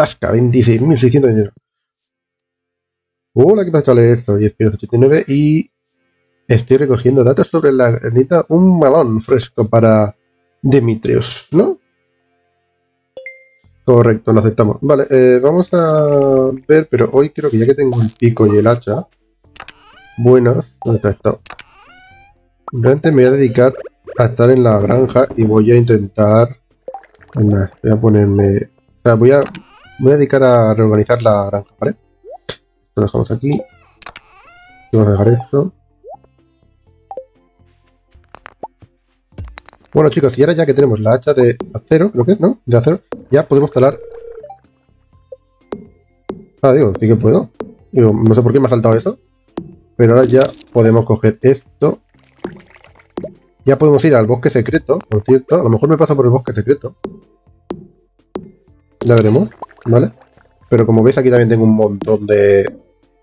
Zasca, 26.600 dinero. Hola, ¿qué pasa, chavales? Soy Espiro89 y estoy recogiendo datos sobre la... Necesita un malón fresco para Demetrius, ¿no? Correcto, lo aceptamos. Vale, eh, vamos a ver, pero hoy creo que ya que tengo el pico y el hacha, buenas, ¿dónde está esto? Realmente me voy a dedicar a estar en la granja y voy a intentar... voy a ponerme... Voy a, voy a dedicar a reorganizar la granja, ¿vale? Lo dejamos aquí. Vamos a dejar esto. Bueno chicos, y ahora ya que tenemos la hacha de acero, creo que es, ¿no? De acero, ya podemos talar... Ah, digo, sí que puedo. Digo, no sé por qué me ha saltado eso. Pero ahora ya podemos coger esto. Ya podemos ir al bosque secreto, por cierto. A lo mejor me paso por el bosque secreto. Ya veremos, ¿vale? Pero como veis aquí también tengo un montón de,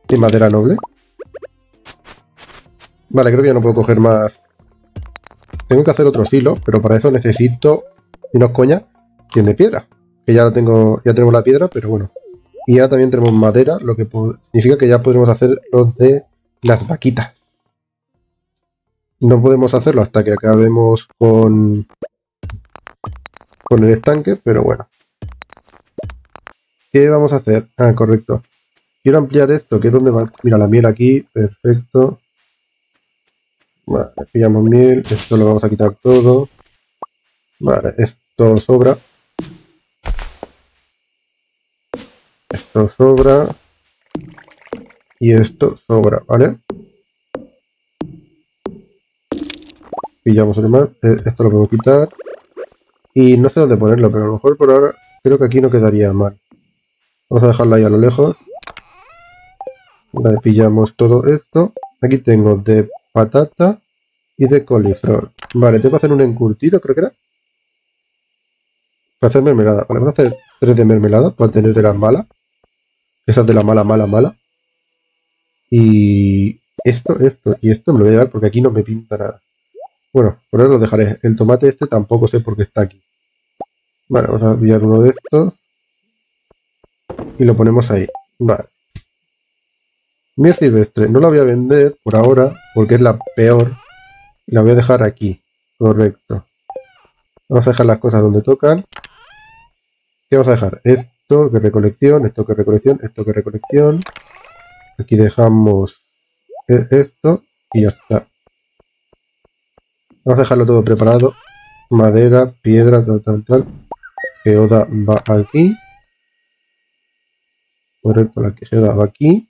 de madera noble. Vale, creo que ya no puedo coger más tengo que hacer otro filo, pero para eso necesito, y no coña, tiene piedra. Que ya tengo, ya tenemos la piedra, pero bueno. Y ya también tenemos madera, lo que significa que ya podremos hacer los de las vaquitas. No podemos hacerlo hasta que acabemos con, con el estanque, pero bueno. ¿Qué vamos a hacer? Ah, correcto. Quiero ampliar esto, que es donde va... Mira, la miel aquí, perfecto. Vale, pillamos miel, esto lo vamos a quitar todo. Vale, esto sobra. Esto sobra. Y esto sobra, ¿vale? Pillamos el demás, eh, esto lo podemos quitar. Y no sé dónde ponerlo, pero a lo mejor por ahora creo que aquí no quedaría mal. Vamos a dejarlo ahí a lo lejos. Vale, pillamos todo esto. Aquí tengo de patata y de coliflor. Vale, tengo que hacer un encurtido, creo que era. Para hacer mermelada. Vale, vamos a hacer tres de mermelada para tener de las malas. Esas de la mala, mala, mala. Y esto, esto y esto me lo voy a llevar porque aquí no me pinta nada. Bueno, por ahora lo dejaré. El tomate este tampoco sé por qué está aquí. Vale, vamos a enviar uno de estos. Y lo ponemos ahí. Vale. Miel silvestre, no la voy a vender por ahora porque es la peor. La voy a dejar aquí. Correcto. Vamos a dejar las cosas donde tocan. ¿Qué vamos a dejar? Esto que recolección, esto que recolección, esto que recolección. Aquí dejamos e-, esto y ya está. Vamos a dejarlo todo preparado. Madera, piedra, tal, tal, tal. Geoda va aquí. Correcto, la que Geoda va aquí.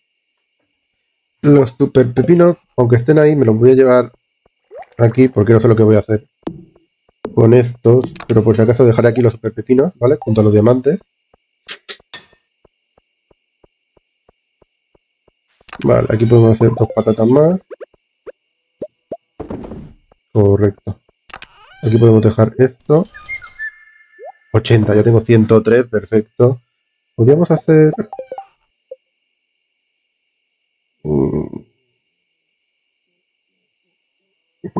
Los super pepinos, aunque estén ahí, me los voy a llevar aquí porque no sé lo que voy a hacer con estos. Pero por si acaso dejaré aquí los super pepinos, ¿vale? Junto a los diamantes. Vale, aquí podemos hacer dos patatas más. Correcto. Aquí podemos dejar esto. 80, ya tengo 103, perfecto. Podríamos hacer.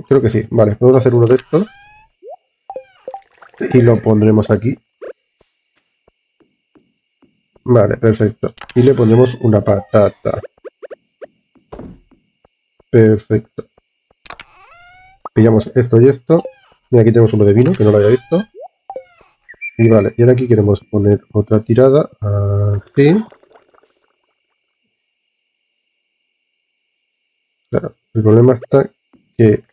Creo que sí. Vale, podemos hacer uno de estos. Y lo pondremos aquí. Vale, perfecto. Y le pondremos una patata. Perfecto. Pillamos esto y esto. Y aquí tenemos uno de vino, que no lo había visto. Y vale, y ahora aquí queremos poner otra tirada. Así. El problema está que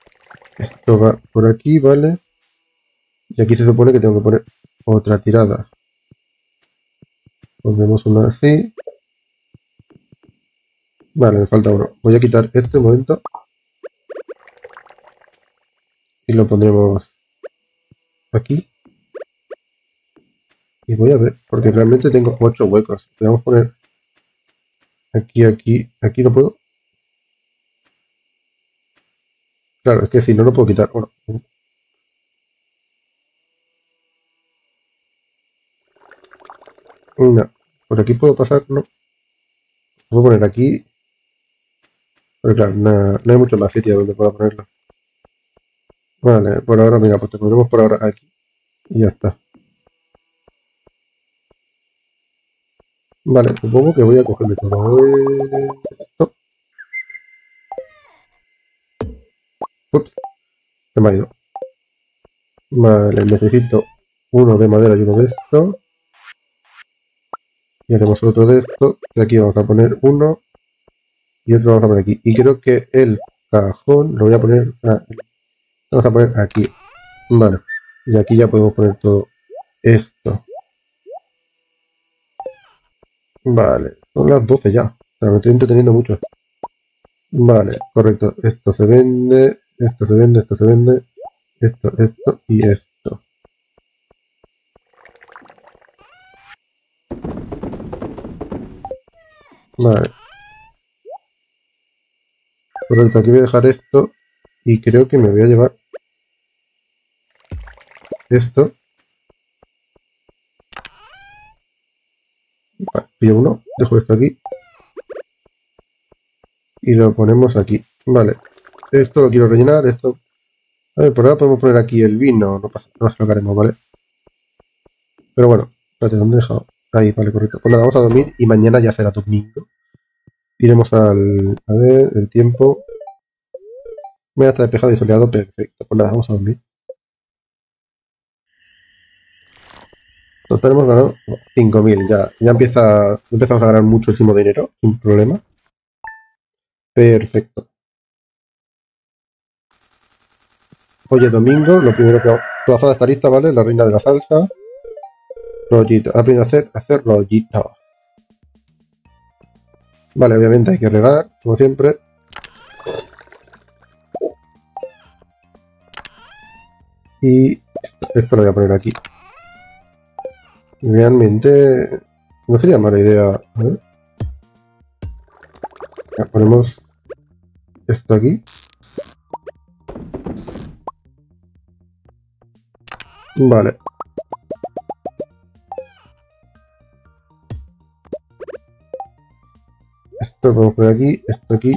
esto va por aquí, ¿vale? Y aquí se supone que tengo que poner otra tirada. Pondremos una así. Vale, me falta uno. Voy a quitar este momento. Y lo pondremos aquí. Y voy a ver, porque realmente tengo 8 huecos. Vamos a poner aquí, aquí, aquí no puedo. Claro, es que si no lo puedo quitar. Bueno. No. Por aquí puedo pasar, no. Puedo poner aquí. Pero claro, no, hay mucho más sitio donde pueda ponerlo. Vale, por ahora, mira, pues te pondremos por ahora aquí. Y ya está. Vale, supongo que voy a cogerme todo esto. Ups, se me ha ido. Vale, necesito uno de madera y uno de esto. Y haremos otro de esto. Y aquí vamos a poner uno. Y otro vamos a poner aquí. Y creo que el cajón lo voy a poner... vamos a poner aquí. Vale. Y aquí ya podemos poner todo esto. Vale. Son las 12 ya. Me estoy entreteniendo mucho. Vale, correcto. Esto se vende, esto se vende, esto se vende, esto, esto y esto. Vale. Correcto, aquí voy a dejar esto y creo que me voy a llevar esto. Vale, pillo uno, dejo esto aquí y lo ponemos aquí. Vale, esto lo quiero rellenar, esto... A ver, por ahora podemos poner aquí el vino, no pasa, no lo haremos, ¿vale? Pero bueno, espérate, ¿dónde he dejado? Ahí, vale, correcto. Pues nada, vamos a dormir y mañana ya será domingo. Iremos al... a ver, el tiempo. Mira, está despejado y soleado, perfecto. Pues nada, vamos a dormir. Total hemos ganado 5.000, ya, ya empieza, empezamos a ganar muchísimo dinero, sin problema. Perfecto. Hoy es domingo, lo primero que hago, tu azada está lista, ¿vale? La reina de la salsa. Rollito. Aprende a hacer, hacer rollito. Vale, obviamente hay que regar, como siempre. Y esto lo voy a poner aquí. Realmente no sería mala idea. ponemos esto aquí. Vale. Esto lo podemos poner aquí, esto aquí.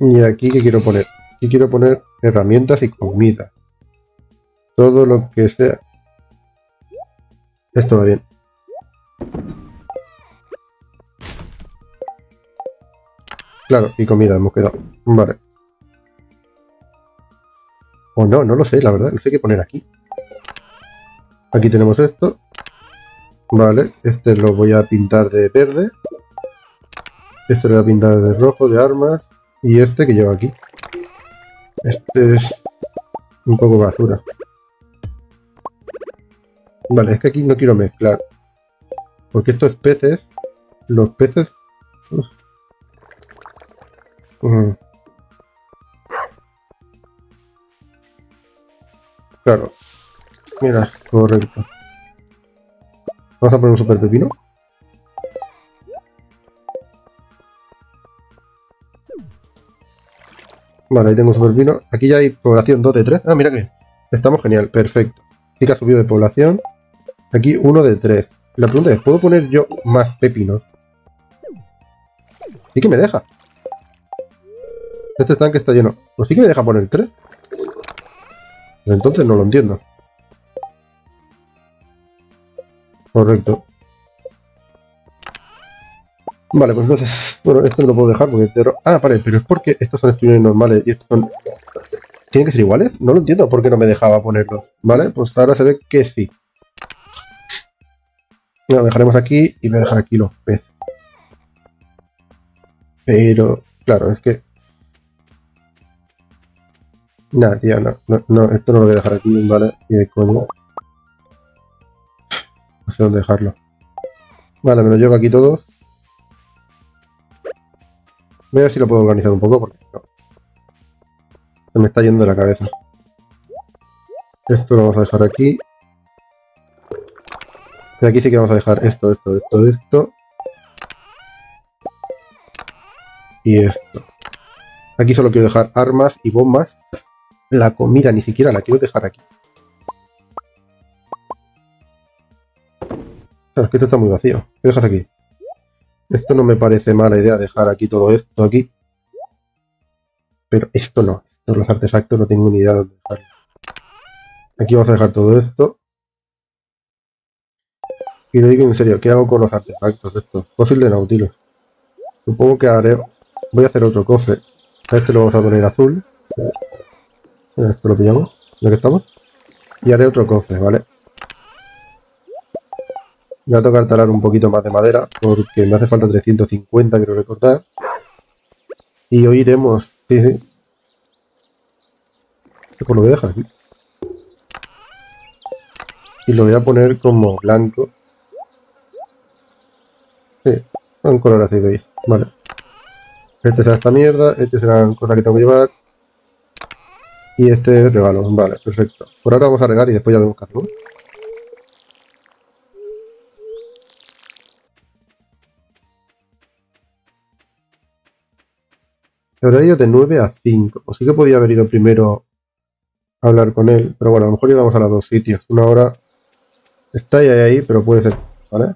Y aquí, ¿qué quiero poner? Aquí quiero poner herramientas y comida. Todo lo que sea. Esto va bien. Claro, y comida hemos quedado. Vale. O no, no lo sé, la verdad. No sé qué poner aquí. Aquí tenemos esto. Vale, este lo voy a pintar de verde. Este lo voy a pintar de rojo, de armas. Y este que lleva aquí. Este es un poco basura. Vale, es que aquí no quiero mezclar. Porque estos peces, los peces Claro. Mira, correcto. Vamos a poner un super pepino. Vale, ahí tengo un super pepino. Aquí ya hay población 2 de 3. Ah, mira que estamos genial, perfecto. Sí que ha subido de población. Aquí uno de 3. La pregunta es, ¿puedo poner yo más pepinos? Sí que me deja. Este tanque está lleno. Pues sí que me deja poner 3. Entonces no lo entiendo. Correcto. Vale, pues entonces... Bueno, esto no lo puedo dejar porque... Ah, vale, pero es porque estos son estudios normales y estos son... ¿Tienen que ser iguales? No lo entiendo por qué no me dejaba ponerlos. Vale, pues ahora se ve que sí. Lo dejaremos aquí y voy a dejar aquí los peces. Pero, claro, es que Nah, tío, no, no, no, esto no lo voy a dejar aquí, ¿vale? Y de coño. No sé dónde dejarlo. Vale, me lo llevo aquí todo. Voy a si lo puedo organizar un poco porque no. Se me está yendo de la cabeza. Esto lo vamos a dejar aquí. Y aquí sí que vamos a dejar esto, esto, esto, esto. Y esto. Aquí solo quiero dejar armas y bombas la comida ni siquiera la quiero dejar aquí. Claro, es que esto está muy vacío. ¿Qué dejas aquí? Esto no me parece mala idea dejar aquí todo esto aquí. Pero esto no. Estos los artefactos no tengo ni idea de dónde dejarlos. Aquí vamos a dejar todo esto. Y le digo en serio, ¿qué hago con los artefactos de estos? Fósil de Nautilus. Supongo que haré... Voy a hacer otro cofre. A este lo vamos a poner azul. Esto lo pillamos, ya que estamos. Y haré otro cofre, ¿vale? Me va a tocar talar un poquito más de madera porque me hace falta 350, quiero recordar. Y hoy iremos... Sí, sí. Pues lo voy a dejar aquí. Y lo voy a poner como blanco. Sí, un color así, veis. Vale. Este será esta mierda, este será cosas que tengo que llevar. Y este es regalo, vale, perfecto. Por ahora vamos a regar y después ya vemos qué hacemos. El horario de 9 a 5. O sí que podía haber ido primero a hablar con él. Pero bueno, a lo mejor íbamos a los dos sitios. Una hora está ahí, ahí, pero puede ser. ¿Vale?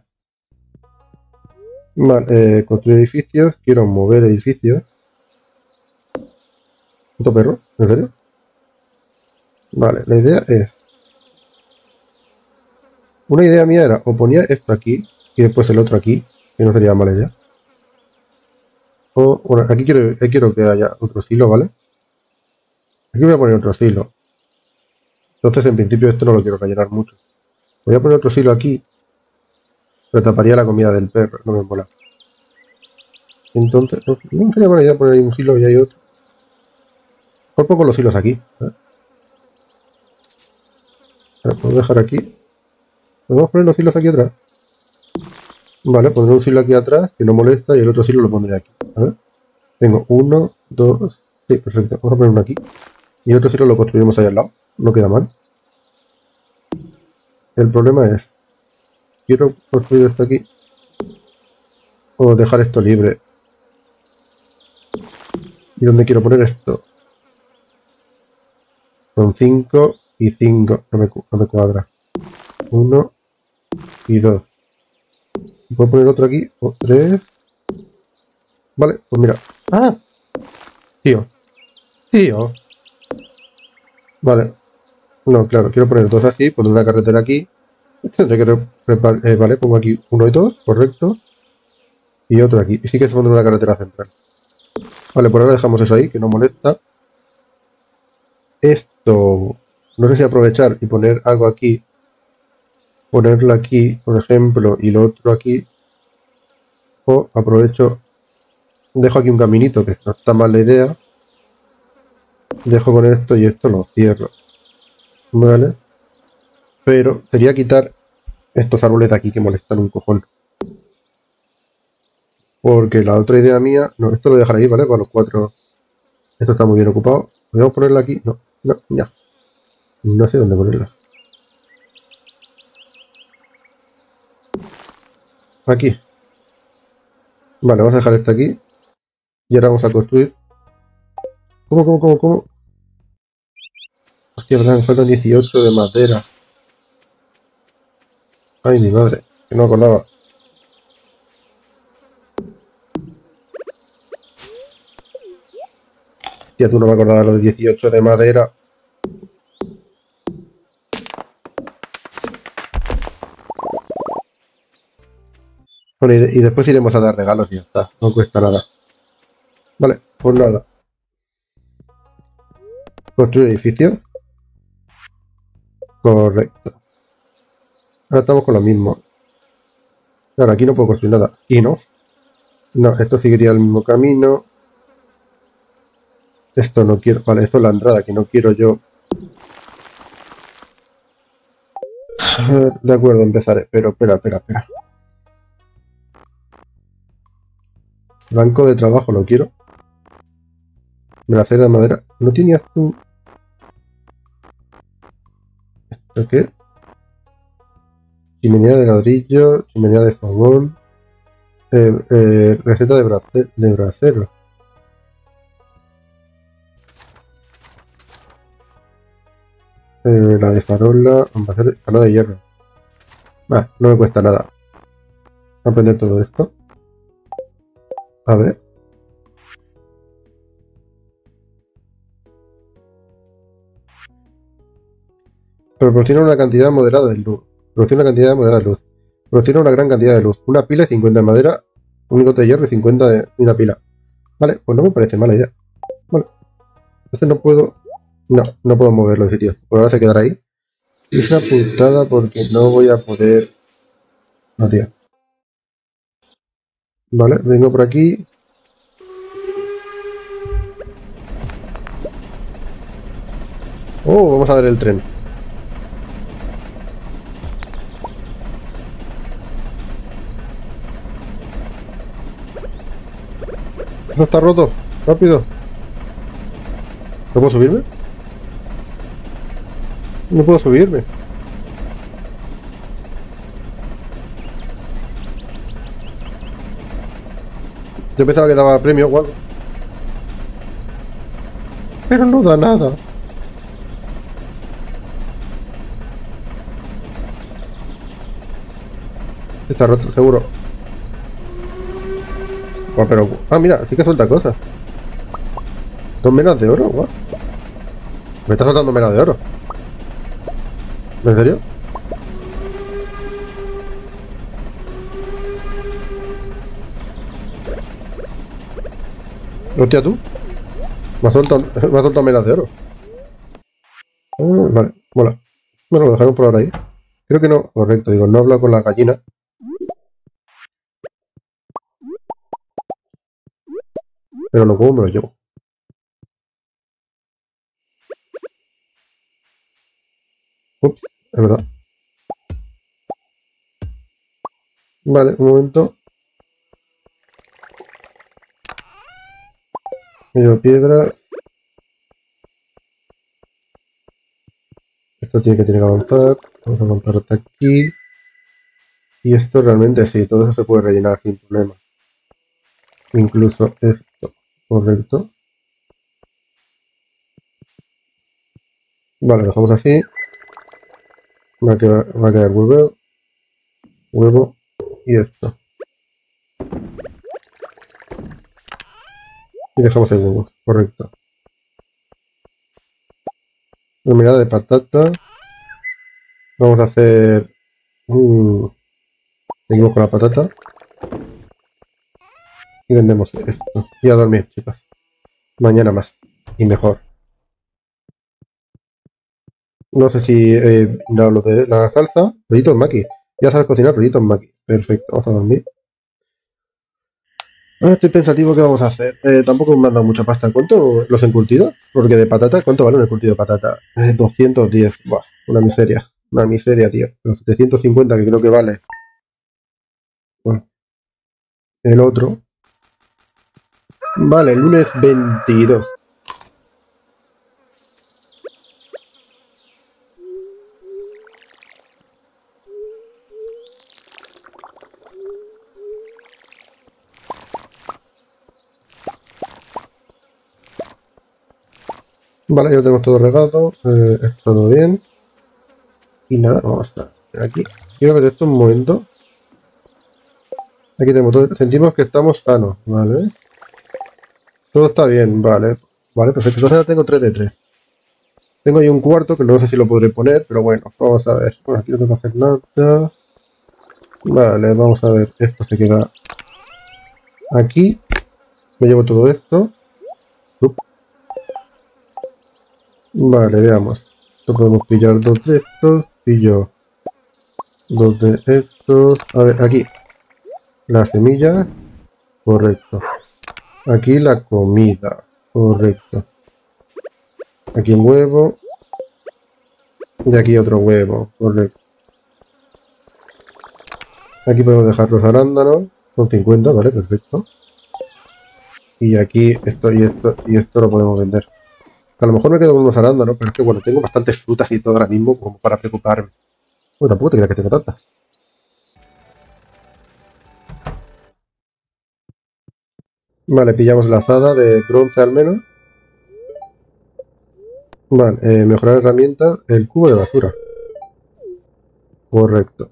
Vale, eh, construir edificios. Quiero mover edificios. ¿Puto perro? ¿En serio? Vale, la idea es... Una idea mía era o ponía esto aquí y después el otro aquí, que no sería mala idea. O, bueno, aquí quiero, quiero que haya otro silo, ¿vale? Aquí voy a poner otro silo. Entonces, en principio, esto no lo quiero rellenar mucho. Voy a poner otro silo aquí. Pero taparía la comida del perro, no me mola. Entonces, no, sería buena idea poner ahí un silo y hay otro. Mejor pongo los hilos aquí. ¿eh? Puedo dejar aquí. A poner los hilos aquí atrás. Vale, pondré un silo aquí atrás que no molesta y el otro silo lo pondré aquí. A ver. Tengo uno, dos. Sí, perfecto. Vamos a poner uno aquí. Y otro silo lo construimos ahí al lado. No queda mal. El problema es. Quiero construir esto aquí. O dejar esto libre. ¿Y dónde quiero poner esto? Son 5 y 5. No me, cuadra. 1 y 2. Puedo poner otro aquí. O tres. Vale, pues mira. ¡Ah! Tío. Tío. Vale. No, claro, quiero poner dos aquí, poner una carretera aquí. Tendré que. Eh, vale, pongo aquí uno y dos, correcto. Y otro aquí. Y sí que se pondrá una carretera central. Vale, por ahora dejamos eso ahí, que no molesta. Esto. No sé si aprovechar y poner algo aquí ponerlo aquí, por ejemplo, y lo otro aquí, o aprovecho, dejo aquí un caminito, que no está mal la idea, dejo con esto y esto lo cierro, ¿vale? Pero sería quitar estos árboles de aquí que molestan un cojón. Porque la otra idea mía, no, esto lo dejaré ahí, ¿vale? Para los cuatro, esto está muy bien ocupado. ¿Podemos ponerlo aquí? No, no, ya. No sé dónde ponerla. Aquí. Vale, vamos a dejar esto aquí. Y ahora vamos a construir. ¿Cómo, cómo, cómo, cómo? Hostia, verdad, me faltan 18 de madera. Ay, mi madre, que no acordaba. Hostia, tú no me acordabas los 18 de madera. Y después iremos a dar regalos y ya está. No cuesta nada. Vale, pues nada. Construir edificio. Correcto. Ahora estamos con lo mismo. Ahora aquí no puedo construir nada. Y no. No, esto seguiría el mismo camino. Esto no quiero. Vale, esto es la entrada que no quiero yo. De acuerdo, empezaré. Pero, espera, espera, espera. Banco de trabajo, lo quiero. Bracera de madera. ¿No tenías tú...? ¿Esto qué? Chimenea de ladrillo, chimenea de fogón. Eh, eh, receta de, brace, de bracero. Eh, la de farola, farola de hierro. Va, no me cuesta nada aprender todo esto. A ver. Proporciona una cantidad moderada de luz. Proporciona una cantidad moderada de luz. Proporciona una gran cantidad de luz. Una pila y 50 de madera, un lingote de hierro y 50 de una pila. Vale, pues no me parece mala idea. Vale. Entonces no puedo... No, no puedo moverlo de. Por ahora se quedará ahí. Es una putada porque no voy a poder... No, tío. Vale, vengo por aquí. Oh, vamos a ver el tren. Eso está roto. Rápido. ¿No puedo subirme? No puedo subirme. Yo pensaba que daba premio o. Pero no da nada. Está roto, seguro. Buah, pero... Ah, mira, sí que suelta cosas. Dos menas de oro, guau. Me está soltando menas de oro. ¿En serio? Hostia, tú. Me ha soltado, me de oro. Ah, vale, mola. Bueno, lo dejaron por ahora ahí. Creo que no. Correcto, digo, no habla con la gallina. Pero los huevos me los llevo. Ups, es verdad. Vale, un momento. Medio piedra. Esto tiene que tener que avanzar. Vamos a avanzar hasta aquí. Y esto realmente sí, todo eso se puede rellenar sin problema. Incluso esto. Correcto. Vale, lo dejamos así. Va a quedar, va a quedar huevo. Huevo. Y esto. Y dejamos el huevo. Correcto. Una de patata. Vamos a hacer... seguimos con la patata. Y vendemos esto. Y a dormir, chicas. Mañana más. Y mejor. No sé si no, lo de la salsa. Rollitos maki. Ya sabes cocinar rollitos maki. Perfecto, vamos a dormir. Ahora estoy pensativo qué vamos a hacer. Eh, tampoco me han dado mucha pasta. ¿Cuánto los encurtidos? Porque de patata, ¿cuánto vale un encurtido de patata? 210. Eh, Buah, una miseria. Una miseria, tío. Los 750 que creo que vale. Bueno. El otro. Vale, lunes 22. Vale, ya tenemos todo regado, eh, está todo bien. Y nada, vamos a estar aquí. Quiero ver esto un momento. Aquí tenemos todo, sentimos que estamos sanos, ¿vale? Todo está bien, vale. Vale, perfecto. Entonces ya tengo 3 de 3. Tengo ahí un cuarto que no sé si lo podré poner, pero bueno, vamos a ver. Bueno, aquí no tengo que hacer nada. Vale, vamos a ver. Esto se queda aquí. Me llevo todo esto. Vale, veamos. Podemos pillar dos de estos. Pillo dos de estos. A ver, aquí. La semilla. Correcto. Aquí la comida. Correcto. Aquí un huevo. Y aquí otro huevo. Correcto. Aquí podemos dejar los arándanos. Son 50, vale, perfecto. Y aquí esto y esto y esto lo podemos vender. A lo mejor me quedo con unos arándanos, pero es que bueno, tengo bastantes frutas y todo ahora mismo como para preocuparme. Bueno, tampoco te creas que tengo tantas. Vale, pillamos la azada de bronce al menos. Vale, eh, mejorar herramienta, el cubo de basura. Correcto.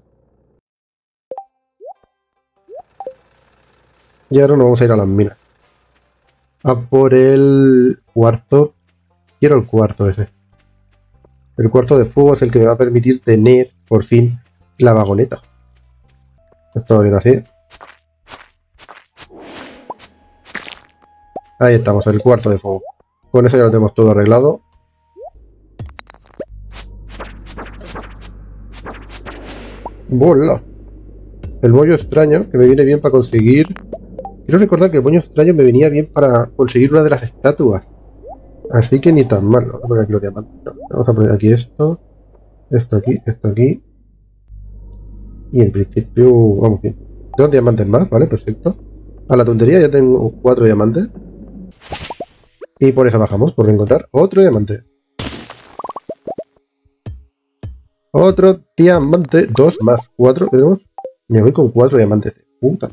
Y ahora nos vamos a ir a las minas. A por el cuarto. Quiero el cuarto ese. El cuarto de fuego es el que me va a permitir tener, por fin, la vagoneta. Todo bien así. Ahí estamos, el cuarzo de fuego. Con eso ya lo tenemos todo arreglado. ¡Bola! El bollo extraño, que me viene bien para conseguir... Quiero recordar que el bollo extraño me venía bien para conseguir una de las estatuas. Así que ni tan mal. Vamos a poner aquí los diamantes. vamos a poner aquí esto. Esto aquí, esto aquí. Y en principio, vamos bien. Dos diamantes más, ¿vale? Perfecto. A la tontería ya tengo cuatro diamantes. Y por eso bajamos, por encontrar otro diamante. Otro diamante, dos más cuatro, tenemos. Me voy con cuatro diamantes puta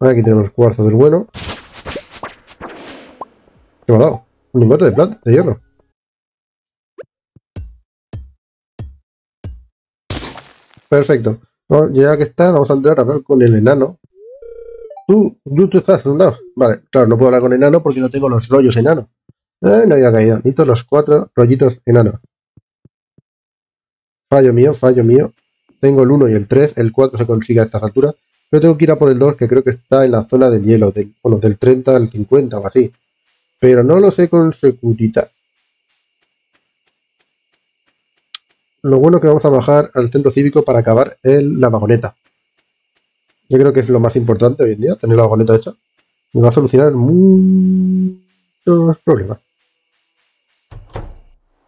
Aquí tenemos cuarzo del bueno. ¿Qué me ha dado? Un lingote de plata, de hierro. Perfecto. ya que está, vamos a entrar a hablar con el enano. Tú, tú, estás lado. Vale, claro, no puedo hablar con enano porque no tengo los rollos enano. Eh, no había caído. Necesito los cuatro rollitos enano. Fallo mío, fallo mío. Tengo el 1 y el 3. El 4 se consigue a estas alturas. Pero tengo que ir a por el 2, que creo que está en la zona del hielo. Del, bueno, del 30 al 50 o así. Pero no lo sé con seguridad. Lo bueno es que vamos a bajar al centro cívico para acabar el, la vagoneta. Yo creo que es lo más importante hoy en día, tener la vagoneta hecha. Me va a solucionar muchos problemas.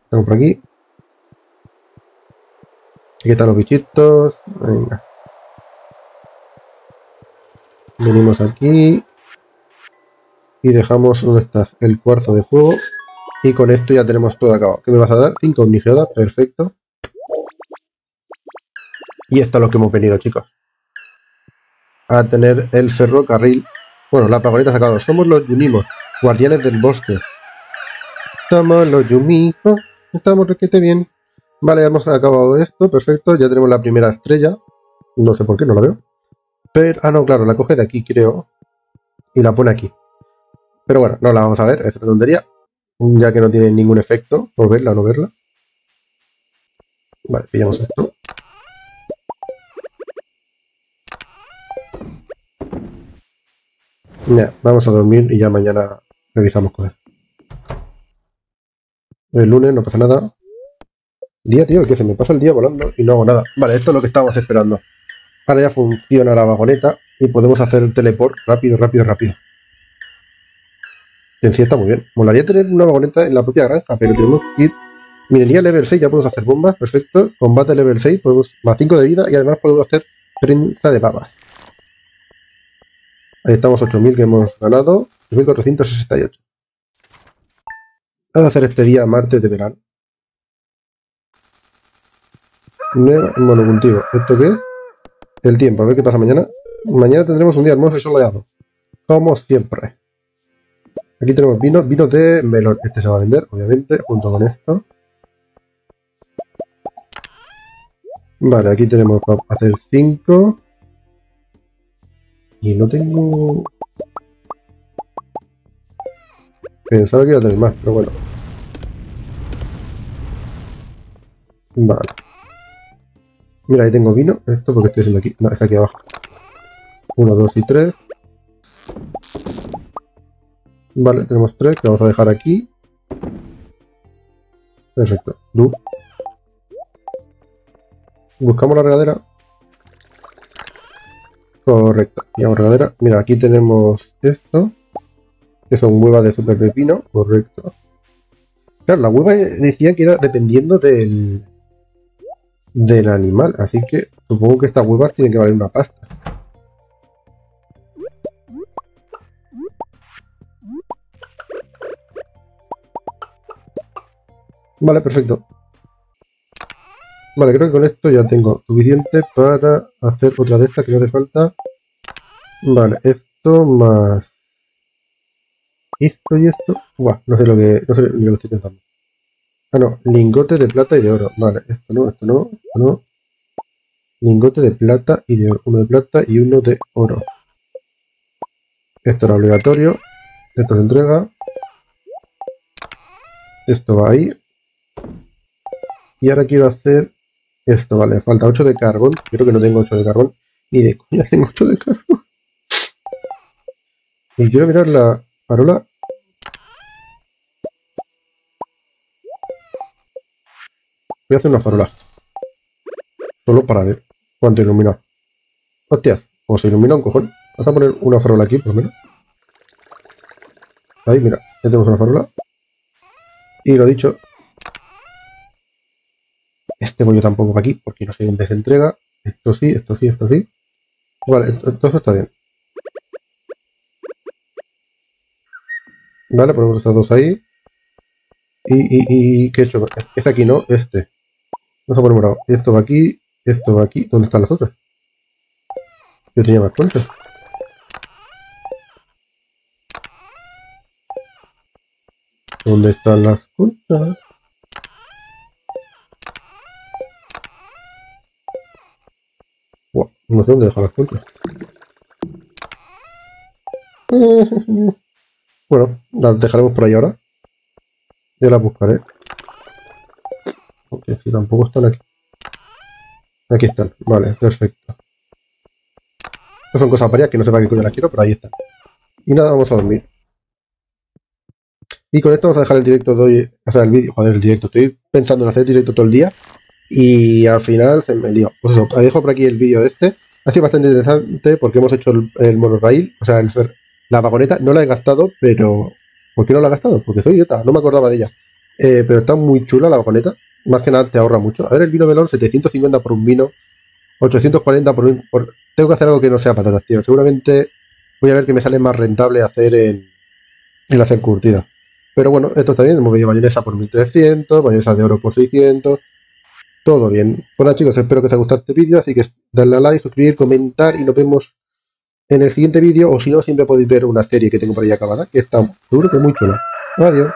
Estamos por aquí. Aquí están los bichitos. Venga. Venimos aquí. Y dejamos, ¿dónde estás? El cuarzo de fuego. Y con esto ya tenemos todo acabado. ¿Qué me vas a dar? 5 omnigeodas, perfecto. Y esto es lo que hemos venido, chicos a tener el ferrocarril. Bueno, la pagoneta sacado. Somos los Yunimos, guardianes del bosque. Somos los Yumimos. Estamos requete bien. Vale, hemos acabado esto. Perfecto. Ya tenemos la primera estrella. No sé por qué, no la veo. Pero, ah, no, claro, la coge de aquí, creo. Y la pone aquí. Pero bueno, no la vamos a ver. Es una tontería. Ya que no tiene ningún efecto por verla o no verla. Vale, pillamos esto. Ya, vamos a dormir y ya mañana revisamos cosas. El lunes no pasa nada. Día, tío, que se me pasa el día volando y no hago nada. Vale, esto es lo que estábamos esperando. Ahora ya funciona la vagoneta y podemos hacer el teleport rápido, rápido, rápido. En está muy bien. Molaría tener una vagoneta en la propia granja, pero tenemos que ir... Minería level 6, ya podemos hacer bombas, perfecto. Combate level 6, podemos más 5 de vida y además podemos hacer prensa de papas. Ahí estamos 8000 que hemos ganado. 2468. Vamos a hacer este día martes de verano. Nueva monocultivo. ¿Esto qué? El tiempo. A ver qué pasa mañana. Mañana tendremos un día hermoso y soleado. Como siempre. Aquí tenemos vino. Vino de melón. Este se va a vender, obviamente, junto con esto. Vale, aquí tenemos para hacer 5. Y no tengo... Pensaba que iba a tener más, pero bueno. Vale. Mira, ahí tengo vino. Esto porque estoy haciendo aquí. No, es aquí abajo. Uno, dos y tres. Vale, tenemos tres que vamos a dejar aquí. Perfecto. Buscamos la regadera. Correcto. Y regadera. Mira, aquí tenemos esto. Que son huevas de super pepino. Correcto. Claro, la hueva decía que era dependiendo del, del animal. Así que supongo que estas huevas tienen que valer una pasta. Vale, perfecto. Vale, creo que con esto ya tengo suficiente para hacer otra de estas que no hace falta. Vale, esto más... Esto y esto... Buah, no sé lo que, no sé lo que estoy pensando. Ah, no, lingote de plata y de oro. Vale, esto no, esto no, esto no. Lingote de plata y de oro. Uno de plata y uno de oro. Esto era obligatorio. Esto se entrega. Esto va ahí. Y ahora quiero hacer Esto, vale, falta 8 de carbón. Creo que no tengo 8 de carbón. Ni de coña tengo 8 de carbón. Y quiero mirar la farola. Voy a hacer una farola. Solo para ver cuánto ilumina. Hostia, como se ilumina un cojón. Vamos a poner una farola aquí, por lo menos. Ahí, mira, ya tenemos una farola. Y lo dicho, este bollo tampoco para aquí, porque no sé dónde se entrega. Esto sí, esto sí, esto sí. Vale, eso está bien. Vale, ponemos estos dos ahí. Y, y, y, ¿qué he hecho? Es aquí, ¿no? Este. Vamos a poner morado. Esto va aquí, esto va aquí. ¿Dónde están las otras? Yo tenía más cuentas. ¿Dónde están las cuentas? No sé dónde dejar las cuentas. Bueno, las dejaremos por ahí ahora. Yo las buscaré. Ok, si tampoco están aquí. Aquí están, vale, perfecto. Estas son cosas varias que no sé para qué coño las quiero, pero ahí están. Y nada, vamos a dormir. Y con esto vamos a dejar el directo de hoy, o sea, el vídeo, joder, el directo. Estoy pensando en hacer directo todo el día y al final se me lió. Pues eso, dejo por aquí el vídeo de este. Ha sido bastante interesante porque hemos hecho el, monorail, o sea, el, la vagoneta. No la he gastado, pero... ¿Por qué no la he gastado? Porque soy idiota, no me acordaba de ella. Eh, pero está muy chula la vagoneta. Más que nada te ahorra mucho. A ver, el vino melón, 750 por un vino. 840 por un... Tengo que hacer algo que no sea patatas, tío. Seguramente voy a ver que me sale más rentable hacer en, en hacer curtida. Pero bueno, esto bien. Hemos pedido mayonesa por 1300, mayonesa de oro por 600 todo bien. Bueno chicos, espero que os haya gustado este vídeo, así que dadle a like, suscribir, comentar y nos vemos en el siguiente vídeo, o si no, siempre podéis ver una serie que tengo por ahí acabada, que está seguro que muy chula. Adiós.